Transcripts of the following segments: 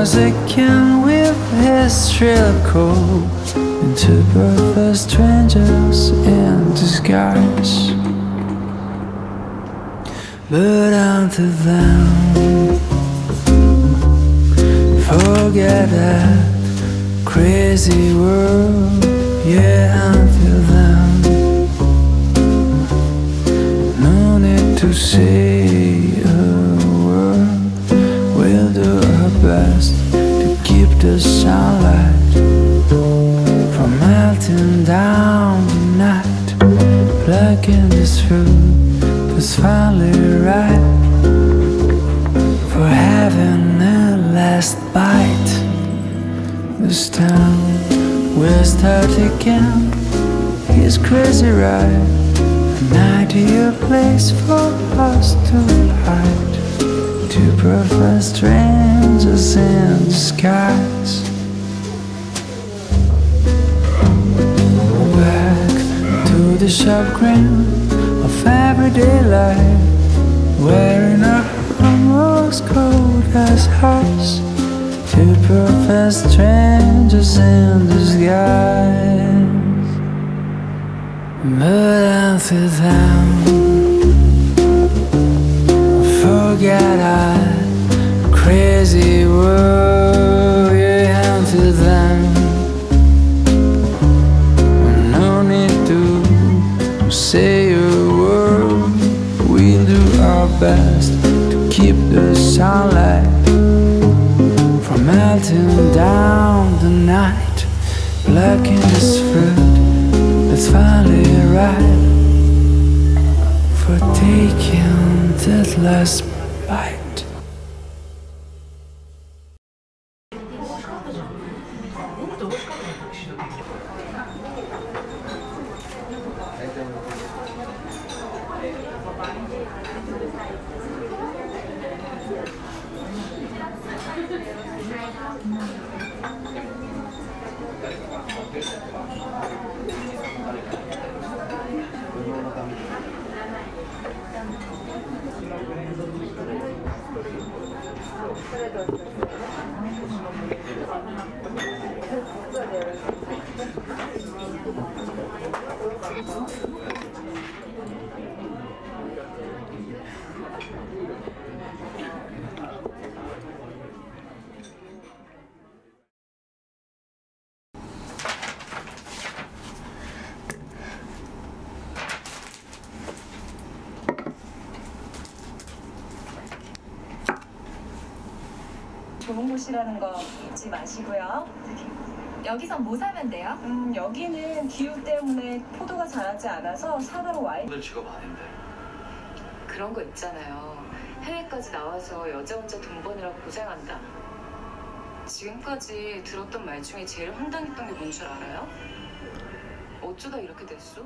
again with his shrill call into perfect strangers in disguise. But until then, forget that crazy world. Yeah, until then, no need to say the sunlight from melting down the night. Plucking this fruit that's finally ripe for having a last bite. This time we'll start again. He's crazy, right? An ideal place for us to hide. Two perfect strangers in disguise. Back to the grin of everyday life, wearing a almost cold as ice. Two perfect strangers in disguise. But until then, forget our crazy world. Yeah, until then, no need to say a word. We'll do our best to keep the sunlight from melting down the night. Blacking this fruit that's finally ripe for taking that last bite. Thank you. 좋은 곳이라는 거 잊지 마시고요. 여기서 뭐 사면 돼요? 음, 여기는 기후 때문에 포도가 자라지 않아서 사과로 와인 오늘 직업 아닌데 그런 거 있잖아요. 해외까지 나와서 여자 혼자 돈 버느라 고생한다. 지금까지 들었던 말 중에 제일 황당했던 게 뭔 줄 알아요? 어쩌다 이렇게 됐어?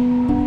Thank